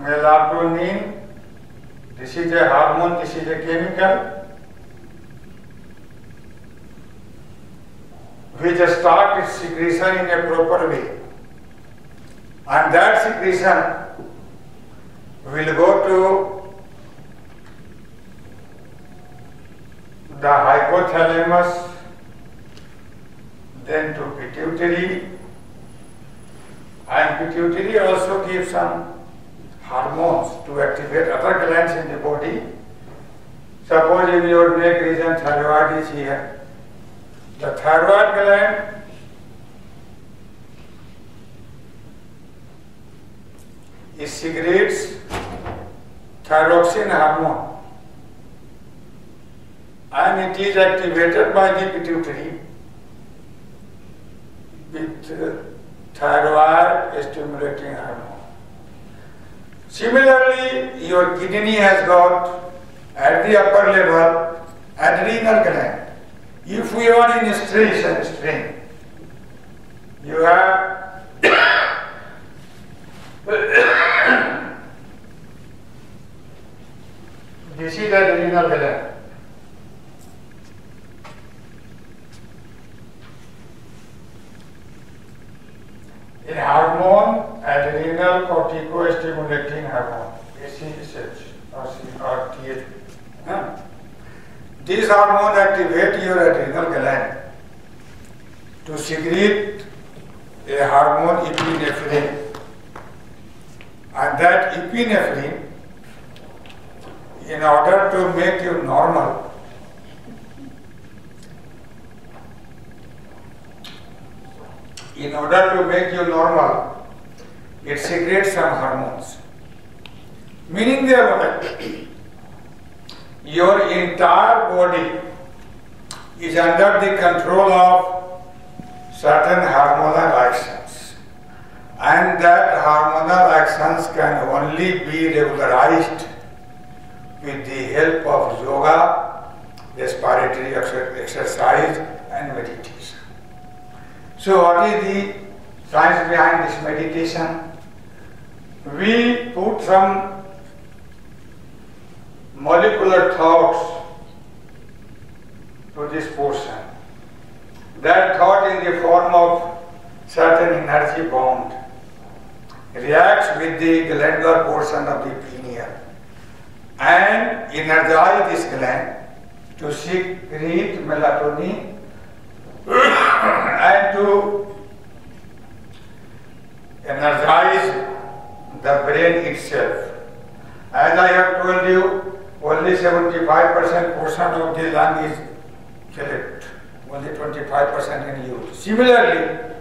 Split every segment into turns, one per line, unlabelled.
melatonin. This is a hormone, this is a chemical which start its secretion in a proper way. And that secretion will go to the hypothalamus, then to pituitary, and pituitary also gives some hormones to activate other glands in the body. Suppose if your neck region thyroid is here, the thyroid gland secretes thyroxine hormone and it is activated by the pituitary with thyroid stimulating hormone. Similarly, your kidney has got at the upper level adrenal gland. If we are in stress and strain, you have this is the adrenal gland. A hormone, adrenal corticostimulating hormone, ACSH or or TH. Huh? This hormone activate your adrenal gland to secrete a hormone epinephrine. And that epinephrine, in order to make you normal, in order to make you normal, it secretes some hormones. Meaning thereby, your entire body is under the control of certain hormonal actions. And that hormonal actions can only be regularized with the help of yoga, respiratory exercise, and meditation. So, what is the science behind this meditation? We put some molecular thoughts to this portion. That thought in the form of certain energy bond reacts with the glandular portion of the pineal and energize this gland to secrete melatonin and to energize the brain itself. As I have told you, only 75% portion of the lung is correct, only 25% in use. Similarly,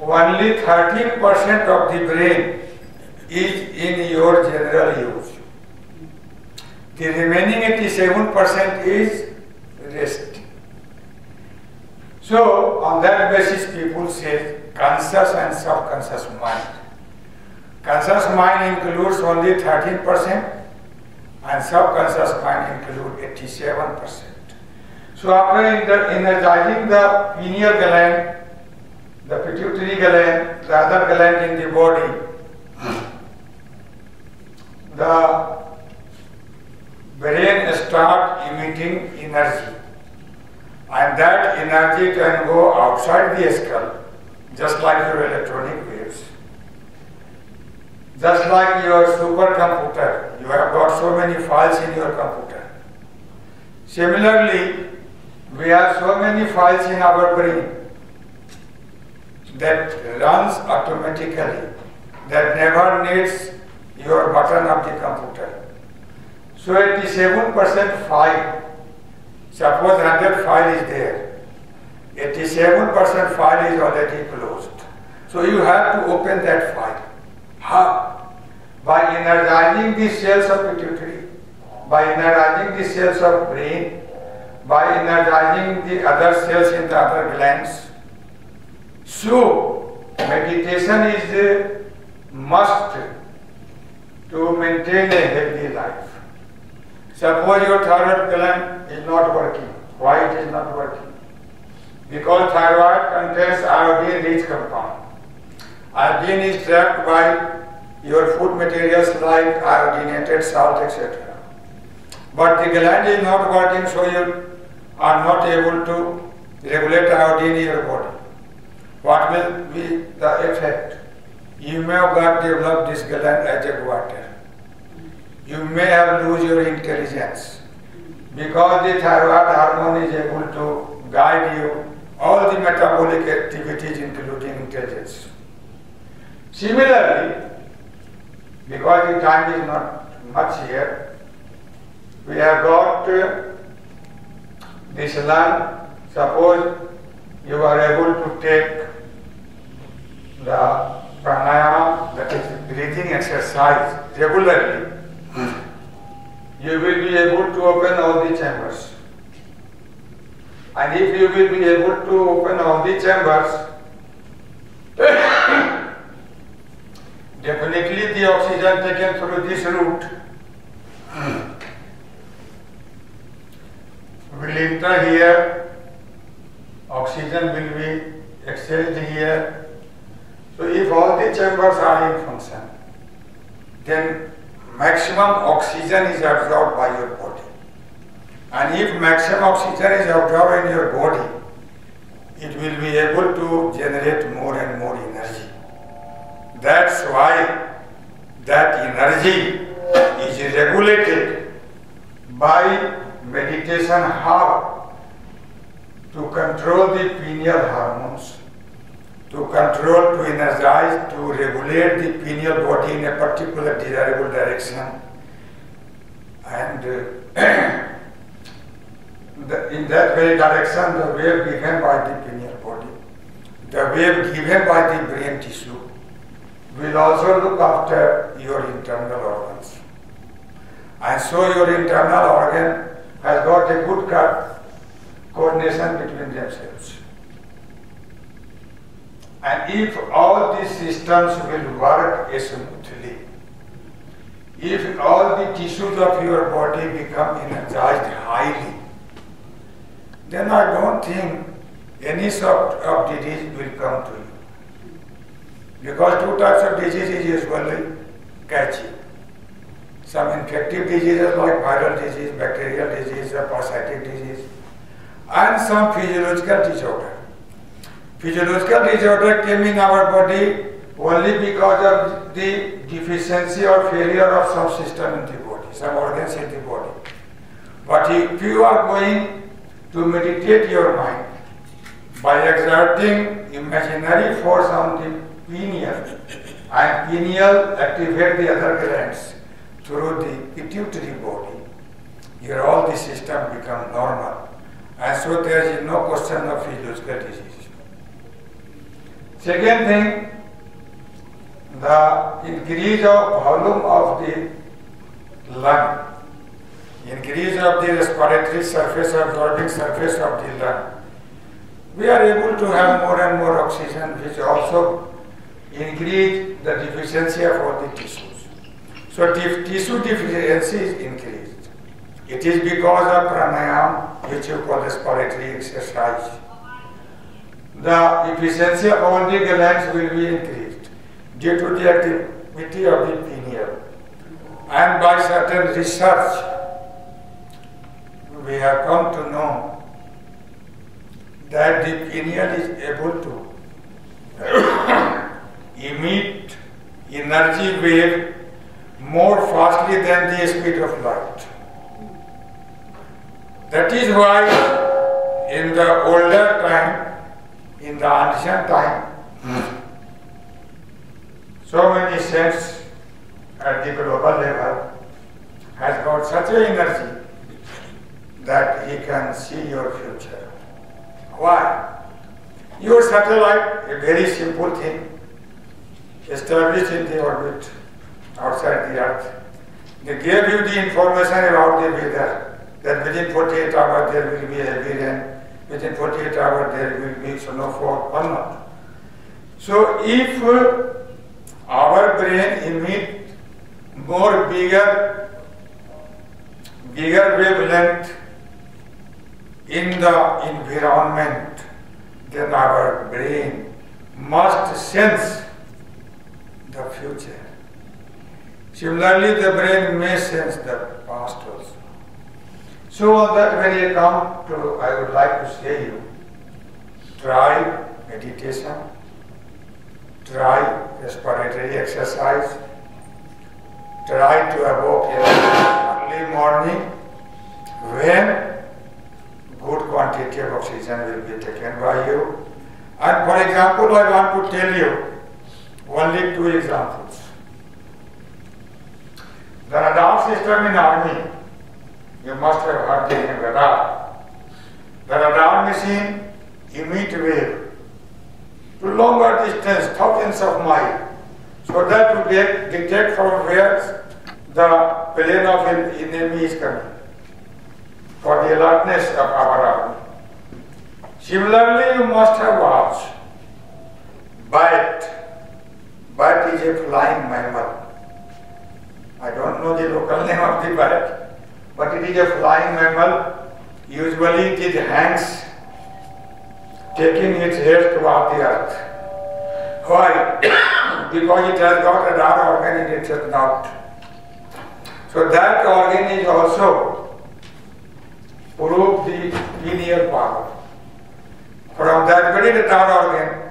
only 13% of the brain is in your general use. The remaining 87% is rest. So, on that basis, people say conscious and subconscious mind. Conscious mind includes only 13% and subconscious mind includes 87%. So, after ener- energizing the pineal gland, the pituitary gland, the other gland in the body, the brain start emitting energy and that energy can go outside the skull just like your electronic just like your supercomputer you have got so many files in your computer similarly we have so many files in our brain that runs automatically that never needs your button of the computer so 87% file Suppose 100 file is there, 87% file is already closed. So you have to open that file. By energizing the cells of pituitary, by energizing the cells of brain, by energizing the other cells in the other glands. So meditation is a must to maintain a healthy life. Suppose your thyroid gland is not working. Why it is not working? Because thyroid contains iodine rich compound. Iodine is trapped by your food materials like iodinated salt, etc. But the gland is not working, so you are not able to regulate iodine in your body. What will be the effect? You may have got developed this gland as a water. You may have lose your intelligence because the thyroid hormone is able to guide you all the metabolic activities including intelligence. Similarly, because the time is not much here, we have got uh, this land. Suppose you are able to take the pranayama, that is breathing exercise regularly, you will be able to open all the chambers. And if you will be able to open all the chambers, definitely the oxygen taken through this route will enter here, oxygen will be exchanged here. So if all the chambers are in function, then maximum oxygen is absorbed by your body. And if maximum oxygen is absorbed in your body, it will be able to generate more and more energy. That's why that energy is regulated by meditation how to control the pineal hormones, to control, to energize, to regulate the pineal body in a particular desirable direction. And uh, in that very direction, the wave given by the pineal body, the wave given by the brain tissue, will also look after your internal organs. And so your internal organ has got a good coordination between themselves. And if all these systems will work smoothly, if all the tissues of your body become energized highly, then I don't think any sort of disease will come to you. Because two types of diseases is usually catchy. Some infective diseases like viral disease, bacterial disease, parasitic disease, and some physiological disorder. Physiological disorder came in our body only because of the deficiency or failure of some system in the body, some organs in the body. But if you are going to meditate your mind by exerting imaginary force on the pineal, and pineal activate the other glands through the pituitary body, Here all the system become normal. And so there is no question of physiological disease. Second thing, the increase of volume of the lung, increase of the respiratory surface absorbing surface of the lung. We are able to have more and more oxygen which also increase the deficiency of all the tissues. So tissue deficiency is increased. It is because of pranayama which you call respiratory exercise the efficiency of all the glands will be increased due to the activity of the pineal. And by certain research, we have come to know that the pineal is able to emit energy wave more fastly than the speed of light. That is why in the older time in the ancient time, so many saints at the global level has got such a energy that he can see your future. Why? Your satellite, a very simple thing, established in the orbit outside the earth. They gave you the information about the weather, that within 48 hours there will be heavy rain, within 48 hours there will be snowfall or not. So if uh, our brain emit more bigger, bigger wavelength in the environment, then our brain must sense the future. Similarly, the brain may sense the past also. So that when you come to, I would like to say you, try meditation, try respiratory exercise, try to evoke early morning when good quantity of oxygen will be taken by you. And for example, I want to tell you only two examples. The radar system in army, you must have heard the radar. The radar machine emit wave to longer distance, thousands of miles, so that to get detect from where the plane of enemy is coming for the alertness of our army. Similarly, you must have watched bat. Bat is a flying mammal. I don't know the local name of the bat, but it is a flying mammal. Usually it hangs, taking its head toward the earth. Why? because it has got a dark organ in its mouth. So that organ is also prove the pineal power. From that very radar organ,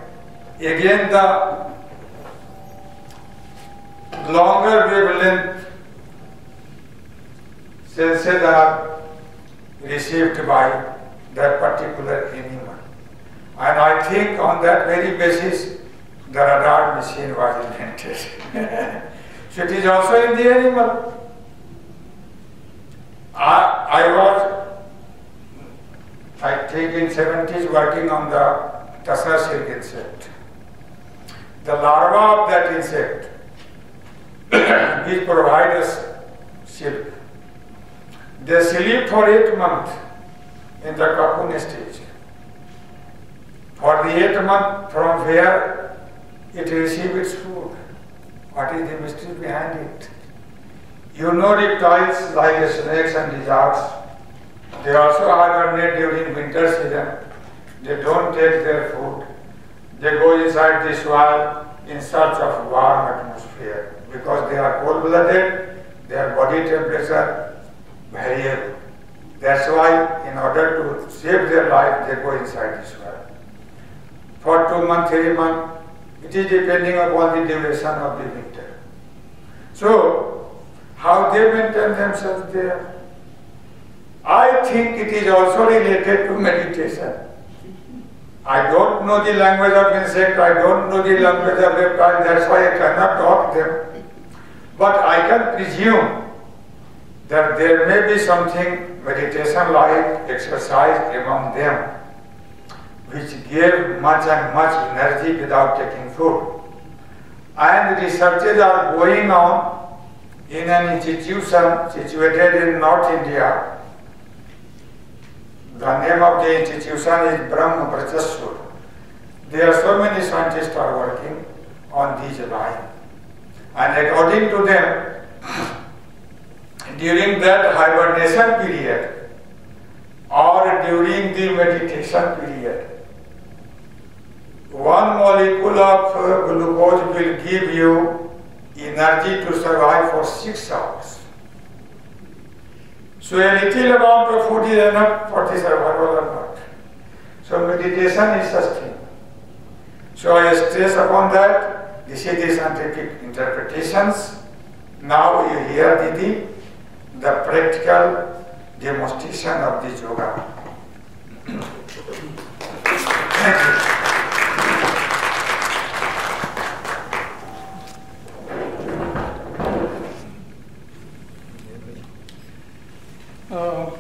again the longer wavelength senses are received by that particular animal. And I think on that very basis, the radar machine was invented. so it is also in the animal. I, I was, I think in 70s working on the Tasar silk insect. The larva of that insect which provide us silk. They sleep for eight months in the cocoon stage. For the eight month from where it receives its food. What is the mystery behind it? You know reptiles like snakes and lizards, they also hibernate during winter season. They don't take their food. They go inside the soil in search of warm atmosphere because they are cold-blooded, their body temperature variable. That's why in order to save their life, they go inside the soil. For two months, three months, it is depending upon the duration of the winter. So, how they maintain themselves there? I think it is also related to meditation. I don't know the language of insect, I don't know the language of reptile, that's why I cannot talk them. But I can presume that there may be something meditation-like exercise among them which give much and much energy without taking food. And researches are going on in an institution situated in North India. The name of the institution is Brahmavarchas. There are so many scientists are working on these lines. And according to them, during that hibernation period or during the meditation period, one molecule of uh, glucose will give you energy to survive for six hours. So a little amount of food is enough for the survival or not. So meditation is thing. So I stress upon that. This is the scientific interpretations. Now you hear Didi, the practical demonstration of the yoga. Thank you.
Uh,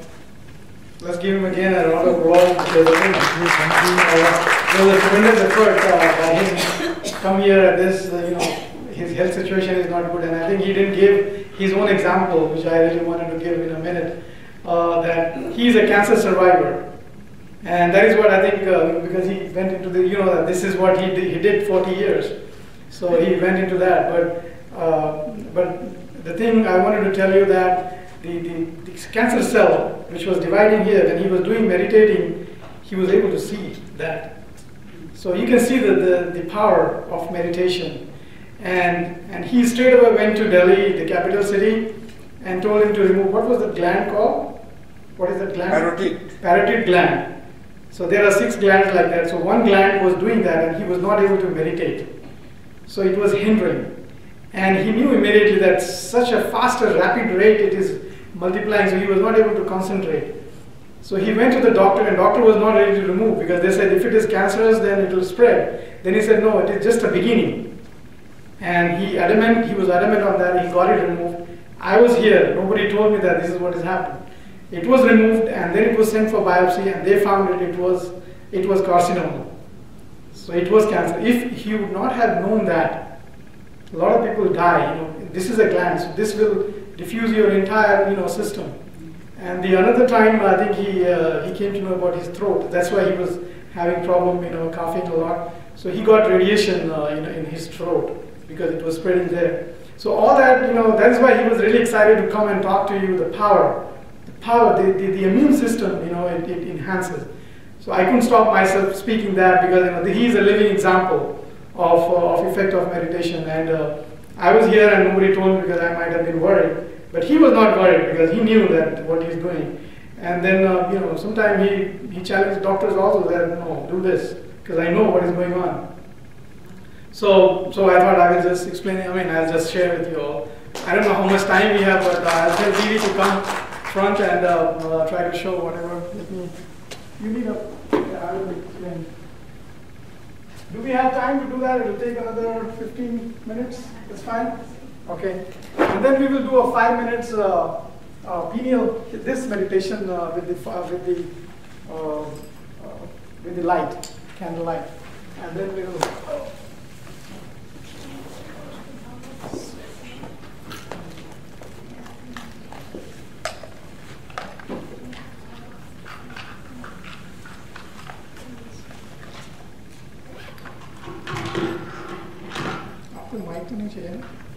let's give him again round because I think uh, a tremendous effort uh, by him come here at this, uh, you know, his health situation is not good and I think he didn't give his own example, which I really wanted to give in a minute, uh, that he's a cancer survivor. And that is what I think, uh, because he went into the, you know, that this is what he did, he did 40 years. So he went into that. But, uh, but the thing I wanted to tell you that the, the, the cancer cell, which was dividing here, when he was doing meditating, he was able to see that. So you can see the, the, the power of meditation. And, and he straight away went to Delhi, the capital city, and told him to remove, what was the gland called? What is that gland?
Parotid.
Parotid gland. So there are six glands like that. So one gland was doing that and he was not able to meditate. So it was hindering. And he knew immediately that such a faster, rapid rate it is multiplying, so he was not able to concentrate. So he went to the doctor and doctor was not ready to remove because they said if it is cancerous then it will spread. Then he said no, it is just a beginning. And he adamant, he was adamant on that, he got it removed. I was here, nobody told me that this is what has happened. It was removed and then it was sent for biopsy and they found it, it was, it was carcinoma. So it was cancer. If he would not have known that, a lot of people die. You know, this is a gland, so this will diffuse your entire you know system. And the another time, I think he uh, he came to know about his throat. That's why he was having problem, you know, coughing a lot. So he got radiation, uh, know, in his throat because it was spreading there. So all that, you know, that's why he was really excited to come and talk to you. The power, the power, the, the, the immune system, you know, it, it enhances. So I couldn't stop myself speaking that because you know, he is a living example of, uh, of effect of meditation. And uh, I was here and nobody told me because I might have been worried. But he was not worried because he knew that what he's doing. And then, uh, you know, sometimes he, he challenged doctors also that, no, do this because I know what is going on. So, so I thought I will just explain, I mean, I'll just share with you all. I don't know how much time we have, but uh, I'll tell Didi to come front and uh, uh, try to show whatever. Let me, you need a, yeah, I will explain. Do we have time to do that? It will take another 15 minutes. It's fine? Okay, and then we will do a five minutes uh, uh, pineal this meditation uh, with the with the uh, uh, with the light, candle light, and then we will. Mic to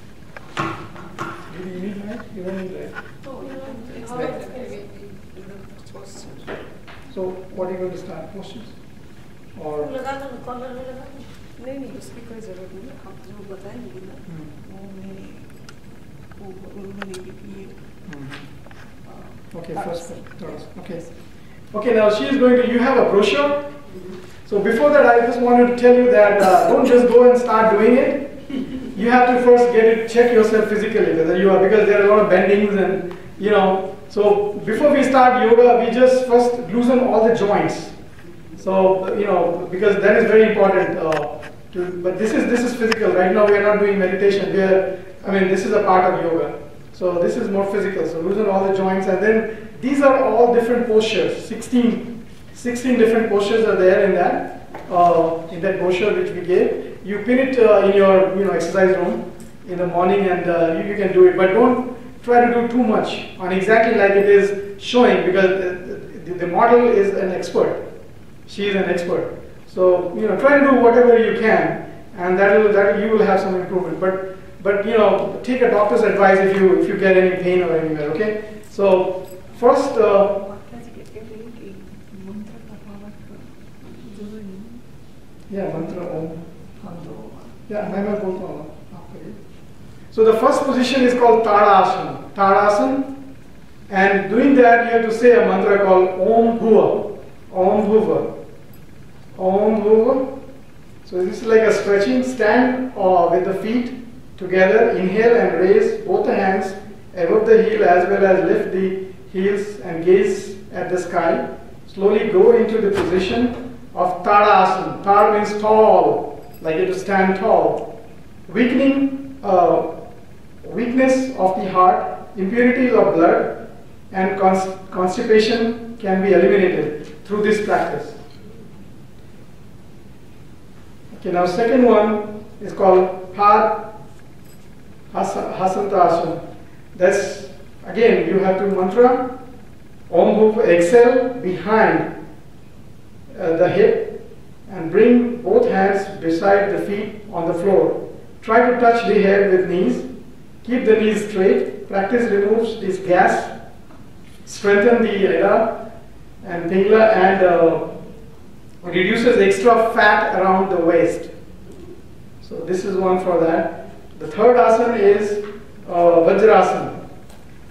लगा दो
नहीं नहीं उसकी कोई ज़रूरत नहीं है आप जो बताएंगे ना
Hmm.
वो मेरे वो उन्होंने भी किए
Okay, first, first, okay. Okay, now she is going to, you have a brochure. So before that, I just wanted to tell you that uh, don't just go and start doing it. You have to first get it, check yourself physically whether you are, because there are a lot of bendings and, you know, so before we start yoga, we just first loosen all the joints. So, you know, because that is very important. Uh, to, but this is, this is physical. Right now we are not doing meditation. We are, I mean, this is a part of yoga. So this is more physical. So loosen all the joints and then these are all different postures. 16, 16 different postures are there in that, uh, in that brochure which we gave. You pin it uh, in your you know, exercise room in the morning and uh, you, you can do it. But don't try to do too much on exactly like it is showing because the, the, the model is an expert she is an expert. So you know, try to do whatever you can, and that will that you will have some improvement. But but you know, take a doctor's advice if you if you get any pain or anywhere. Okay. So first. Uh, yeah, mantra om. Yeah, Mahima Gopala. Okay. So the first position is called Tadasana. Tadasana. And doing that, you have to say a mantra called Om Bhuva. Om Bhuva. Om Bhuva. So this is like a stretching stand or with the feet together. Inhale and raise both the hands above the heel as well as lift the heels and gaze at the sky. Slowly go into the position of Tadasana. Tad means tall, like you to stand tall. Weakening, uh, weakness of the heart, impurities of blood, and cons- constipation can be eliminated through this practice. Okay, now second one is called Had Hasantasana. That's again you have to mantra Om Bhuva, exhale behind uh, the hip and bring both hands beside the feet on the floor. Try to touch the head with knees. Keep the knees straight. Practice removes this gas. Strengthen the Ida and Pingla and uh, reduces extra fat around the waist. So this is one for that. The third asana is uh, Vajrasana.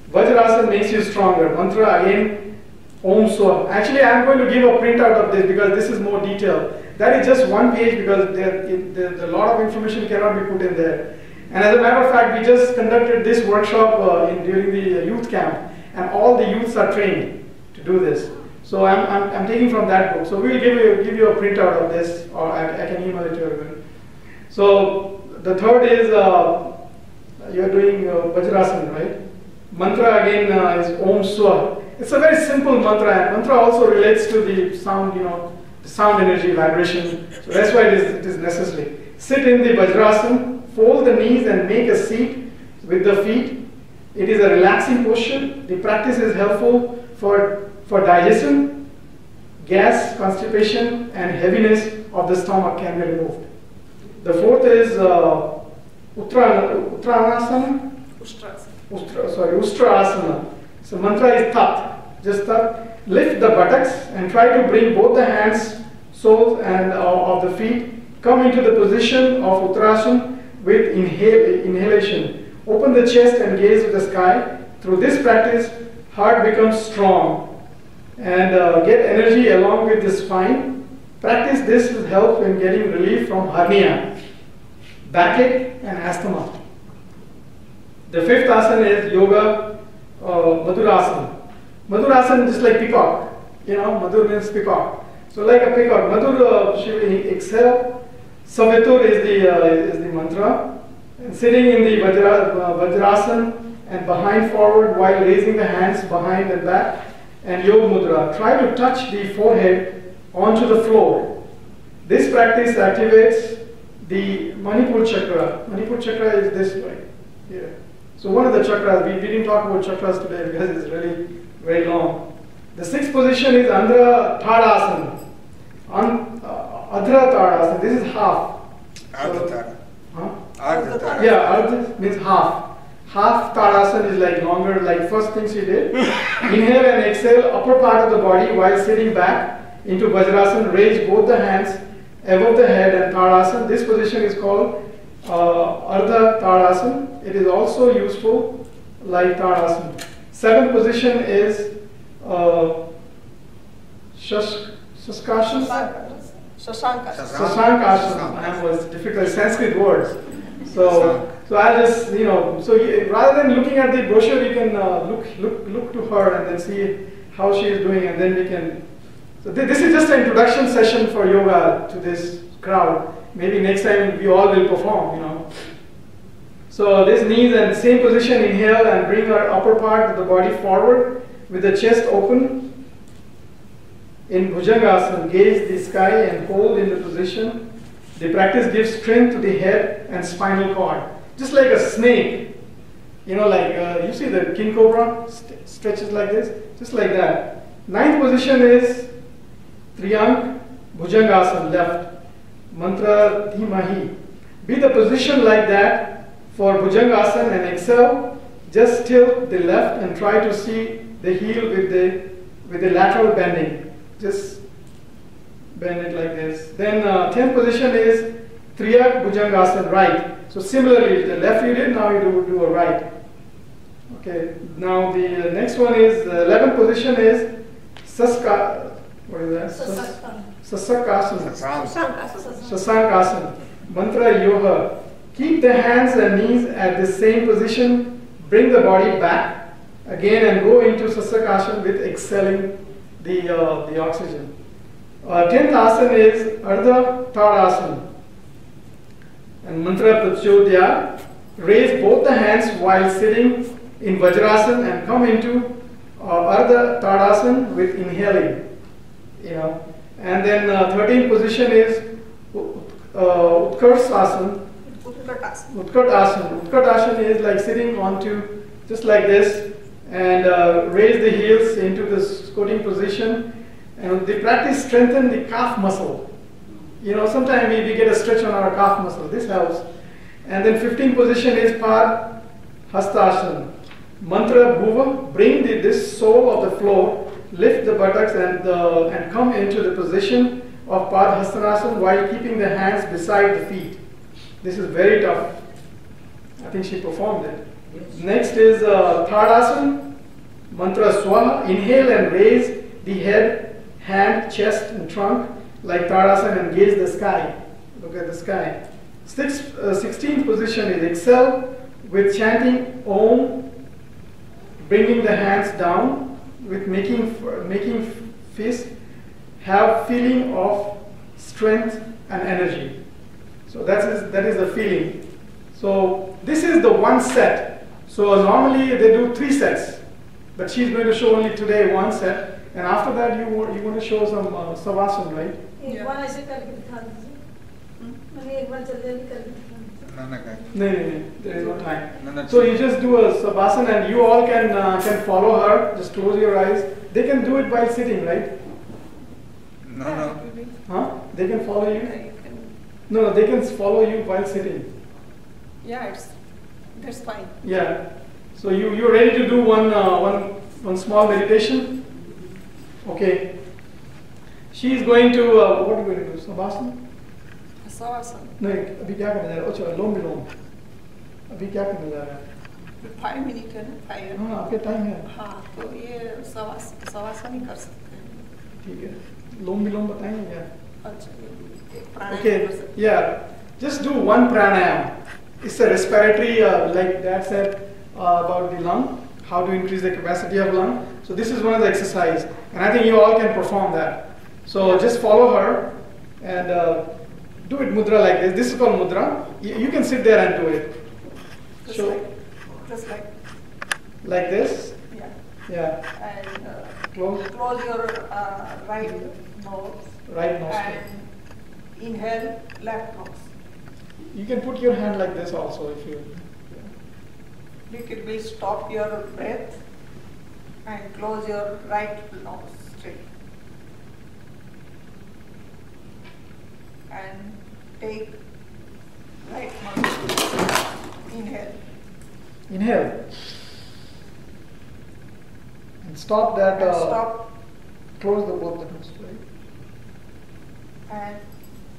Vajrasana makes you stronger. Mantra again, Om Swa. Actually, I'm going to give a printout of this because this is more detailed. That is just one page because there, it, there, a lot of information cannot be put in there. And as a matter of fact, we just conducted this workshop uh, in, during the youth camp, and all the youths are trained to do this. So I'm, I'm, I'm taking from that book. So we'll give you, give you a printout of this, or I, I can email it to everyone. So the third is uh, you're doing uh, Vajrasana, right? Mantra again uh, is Om Swa. It's a very simple mantra, and mantra also relates to the sound, you know, sound energy, vibration. So that's why it is, it is necessary. Sit in the Vajrasana, fold the knees and make a seat with the feet. It is a relaxing posture. The practice is helpful for, for digestion, gas, constipation, and heaviness of the stomach can be removed. The fourth is uh, Uttra, Uttanasana. Ustra, sorry, Ustrasana. So mantra is Tat. Just Tat. Lift the buttocks and try to bring both the hands, soles, and uh, of the feet. Come into the position of Uttarasana with inhale, inhalation. Open the chest and gaze at the sky. Through this practice, heart becomes strong and uh, get energy along with the spine. Practice this will help in getting relief from hernia, backache, and asthma. The fifth asana is yoga uh, madhurasana. Madhurasana is just like peacock. You know, madhur means peacock. So like a peacock, madhur, uh, she exhale. Savitur is the, uh, is the mantra. And sitting in the vajra, uh, vajrasana and behind forward while raising the hands behind and back. And yoga mudra. Try to touch the forehead onto the floor. This practice activates the Manipur chakra. Manipur chakra is this way. Here. So one of the chakras, we, we didn't talk about chakras today because it's really very long. The sixth position is Andhra Tadasana. An, uh, Adhra Tadasana, this is half.
Ardhatara.
Huh?
Ardhatara.
Yeah, Ardha means half. Half Tadasana is like longer, like first thing she did. Inhale and exhale, upper part of the body while sitting back into Vajrasana. Raise both the hands above the head and Tadasana. This position is called uh, Ardha Tadasana. It is also useful like Tadasana. Seventh position is uh, Shash, Shaskasana.
Shashanka.
Sasankasana. I was difficult Sanskrit words. So, so I just you know, so you, rather than looking at the brochure, you can uh, look look look to her and then see how she is doing, and then we can. So th- this is just an introduction session for yoga to this crowd. Maybe next time we all will perform, you know. So this knees and same position, inhale and bring our upper part of the body forward with the chest open. In Bhujangasana, gaze the sky and hold in the position. The practice gives strength to the head and spinal cord. Just like a snake, you know, like uh, you see the king cobra st- stretches like this, just like that. Ninth position is Triyank Bhujangasana, left. Mantra Dhimahi. Be the position like that for Bhujangasana and exhale. Just tilt the left and try to see the heel with the with the lateral bending. Just bend it like this. Then uh, 10th position is Triyak Bhujangasana, right. So similarly, the left you did, now you do, do a right. Okay, now the uh, next one is, the 11th position is Saska, what is that? Sas- Sasakasana.
Shashanka.
Sasankasana. Mantra Yoga. Keep the hands and knees at the same position. Bring the body back again and go into Sasakasana with exhaling the, uh, the oxygen. Uh, tenth asana is Ardha Tadasana. And Mantra Prachodya. Raise both the hands while sitting in Vajrasana and come into uh, Ardha Tadasana with inhaling. You know. And then uh, 13th position is uh.
Utkatasana.
Utkatasana is like sitting onto just like this and uh, raise the heels into this squatting position. And the practice strengthen the calf muscle. You know, sometimes we, we get a stretch on our calf muscle. This helps. And then 15 position is Par Hastasana. Mantra Bhuva, bring the, this sole of the floor, lift the buttocks and, uh, and come into the position of Padhastanasana while keeping the hands beside the feet. This is very tough. I think she performed it. Next is uh, Tadasana, mantra Swaha. Inhale and raise the head, hand, chest, and trunk like Tadasana and gaze the sky. Look at the sky. Six, uh, 16th position is exhale with chanting Om, bringing the hands down with making making fist have feeling of strength and energy. So that is that is the feeling. So this is the one set. So normally they do three sets, but she's going to show only today one set, and after that you want you want to show some uh, savasana, right?
एक बार ऐसे करके दिखा दीजिए मैंने एक बार जल्दी जल्दी करके दिखा दीजिए
No, no, okay.
No, no, no, there is no time.
No, no,
So you just do a savasana, and you all can uh, can follow her. Just close your eyes. They can do it while sitting, right?
No, no.
Huh? They can follow you.
Yeah, you can-
Okay. She is going to uh, what are you going to do? Savasana?
Savasana.
नहीं अभी क्या करने जा रहा है अच्छा लोम विलोम अभी क्या करने जा रहा है
फाइव मिनट है ना फाइव
हाँ आपके टाइम है
हाँ तो ये सवास सवासन ही कर सकते हैं
ठीक है लोम विलोम बताएंगे क्या
अच्छा ये एक प्राणायाम
Okay,
कर सकते हैं
yeah. Just do one pranayam. It's a respiratory, uh, like Dad said uh, about the lung, how to increase the capacity of lung. So this is one of the exercise, and I think you all can perform that. So just follow her and uh, do it mudra like this. This is called mudra. You, you can sit there and do it.
Just
So
like, just like,
like this,
yeah.
yeah.
And uh,
Close
close your uh, right nose
right nostril.
and inhale left nose.
You can put your hand like this also if you.
Liquid will stop your breath and close your right nostril. And take right nose. Inhale.
Inhale. And stop that.
And
Uh,
stop
Close the both the nostrils.
And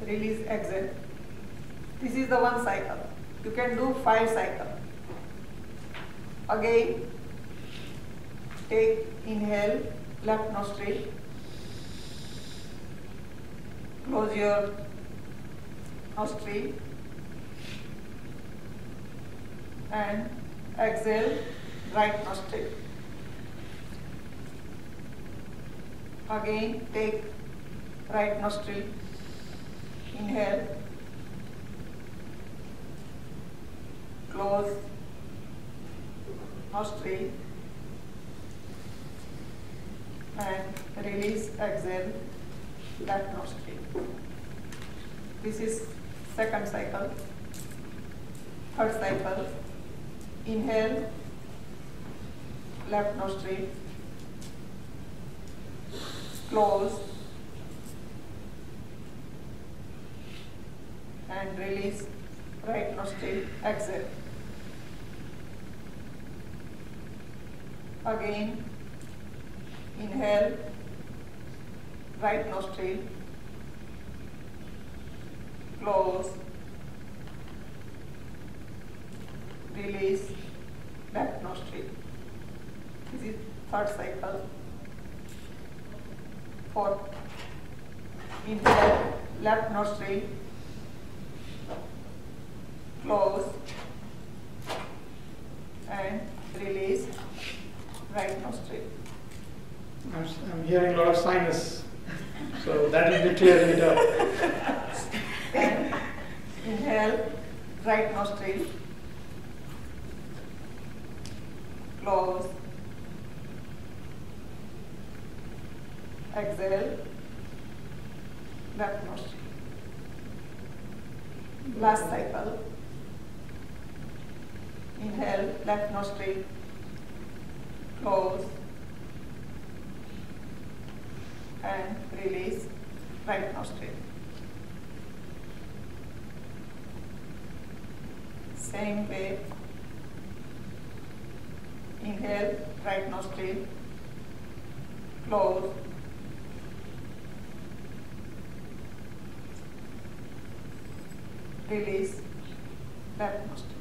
release exhale. This is the one cycle. You can do five cycle. Again, take inhale, left nostril. Close your nostril. And exhale, right nostril. Again, take right nostril, inhale, close nostril, and release, exhale, left nostril. This is second cycle. Third cycle, inhale, left nostril, close, and release. Right nostril, exhale. Again, inhale, right nostril, close, release. Left nostril. This is third cycle. Fourth, inhale, left nostril, close, and release right nostril.
I'm, hearing a lot of sinus, so that will be clearing it up.
Inhale, right nostril, close, exhale, left nostril. Last cycle. Inhale, left nostril, close, and release right nostril. Same way. Inhale, right nostril, close. Release left nostril.